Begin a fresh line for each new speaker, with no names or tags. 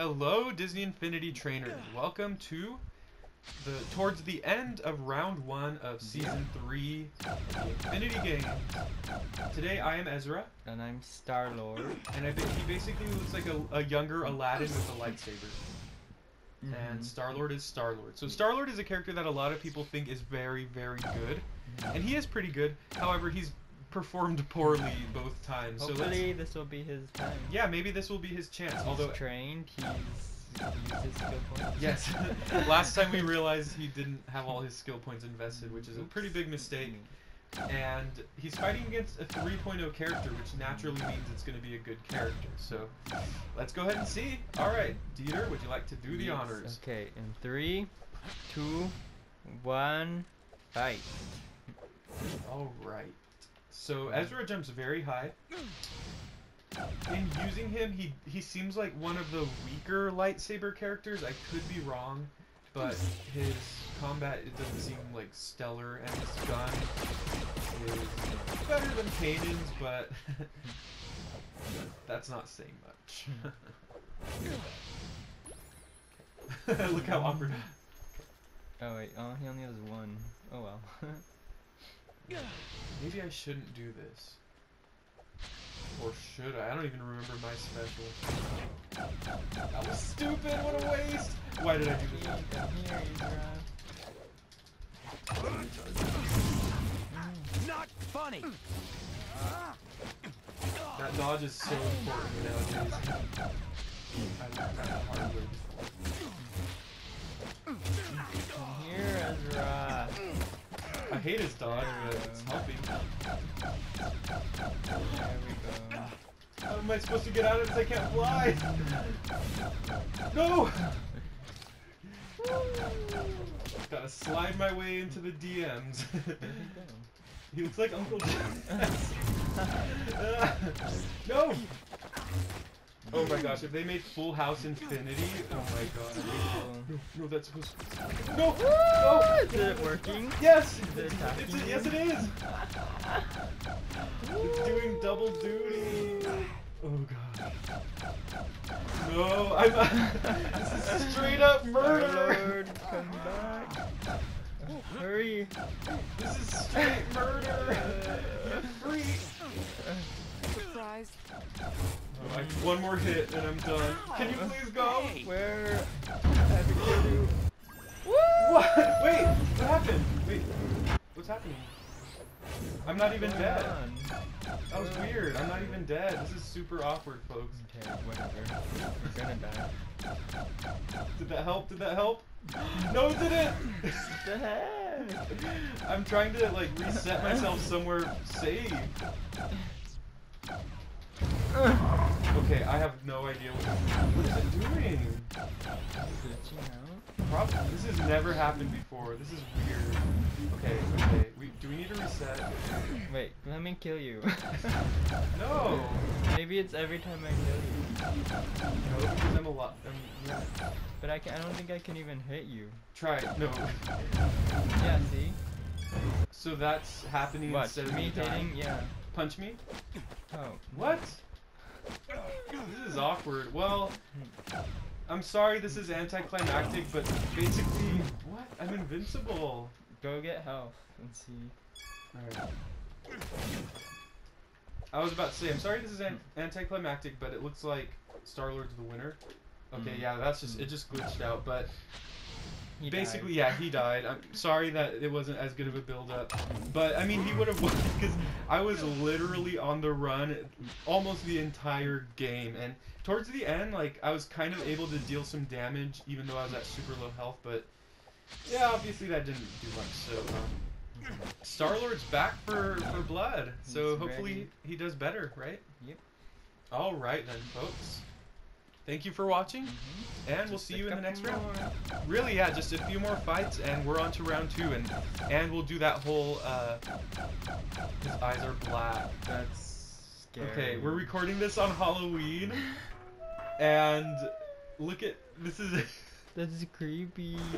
Hello, Disney Infinity trainers. Welcome to the towards the end of round one of season three Infinity Game. Today I am Ezra,
And I'm Star Lord.
and I think he basically looks like a, a younger Aladdin with a lightsaber. And mm-hmm. Star Lord is Star Lord. So Star Lord is a character that a lot of people think is very, very good, and he is pretty good. However, he's performed poorly both times. So
Hopefully this will be his time.
yeah, maybe this will be his chance.
He's
Although
trained, he's used his skill points.
Yes. Last time we realized he didn't have all his skill points invested, which is a pretty big mistake. And he's fighting against a 3.0 character, which naturally means it's going to be a good character. So let's go ahead and see. All right, Dieter, would you like to do the
Yes,
honors?
Okay, in three, two, one, fight.
All right. So Ezra jumps very high. In using him, he he seems like one of the weaker lightsaber characters. I could be wrong, but his combat it doesn't seem like stellar, and his gun is better than Kanan's, but that's not saying much. Look how awkward.
Oh wait, oh he only has one. Oh well.
Maybe I shouldn't do this. Or should I? I don't even remember my special. That was stupid! What a waste! Why did I do this?
Not funny.
That dodge is so important nowadays. I learned that the hard hate his dodge, but it's helping.
There we go.
How am I supposed to get out of this? I can't fly! No! Gotta slide my way into the DMs.
There we go.
he looks like Uncle Jess. no! Oh my gosh, if they made Full House Infinity, oh my god. No, that's supposed to... No! No!
Is it working?
Yes!
Is it
It's,
attacking
yes, it is! It's doing double duty! Oh god. No, I'm... this is straight up murder!
Lord, come back. Hurry.
This is straight murder! You freak!
Surprise.
Oh, one more hit and I'm done. Can you please go?
Hey.
Where have you go?
What? Wait, what happened? Wait, what's happening? I'm not even dead. That was weird. I'm not even dead. This is super awkward, folks.
Okay, whatever. You're gonna die.
Did that help? Did that help? No, it didn't!
What the heck?
I'm trying to like reset myself somewhere safe. Okay, I have no idea what, what is it doing.
Glitching?
Probably this has never happened before. This is weird. Okay, okay. We, do we need to reset?
Wait, let me kill you.
No.
Maybe it's every time I kill you.
No, because I'm a lot. I'm, yeah.
But I can I don't think I can even hit you.
Try it. No.
Yeah, see?
So that's happening
What?
instead of
Me
me dying.
hitting? Yeah.
Punch me?
Oh.
What? This is awkward. Well, I'm sorry this is anticlimactic, but basically, what? I'm invincible.
Go get health and see.
Alright. I was about to say, I'm sorry this is an- anticlimactic, but it looks like Star Lord's the winner. Okay,
Mm.
yeah, that's just it. Just glitched out, but
He
basically,
died.
yeah, he died. I'm sorry that it wasn't as good of a build up, but I mean, he would have won because I was literally on the run almost the entire game, and towards the end, like I was kind of able to deal some damage, even though I was at super low health. But yeah, obviously that didn't do much. So. Um, Star Lord's back for, for blood, so
He's
hopefully
ready.
he does better, right?
Yep.
All right then, folks. Thank you for watching,
Mhm.
and we'll
Just
see you in the next round.
more.
Really, yeah, just a few more fights, and we're on to round two, and and we'll do that whole. Uh, his eyes are black.
That's scary.
Okay, we're recording this on Halloween, and look at this is.
That's creepy.